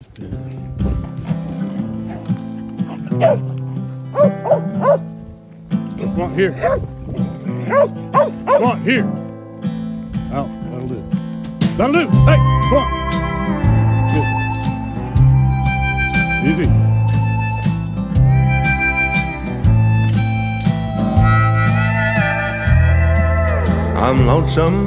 Come on, here. Come on, here. Out. That'll do. That'll do. Hey, come on. Good. Easy. I'm lonesome